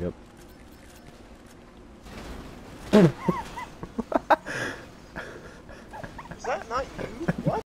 Yep. Is that not you?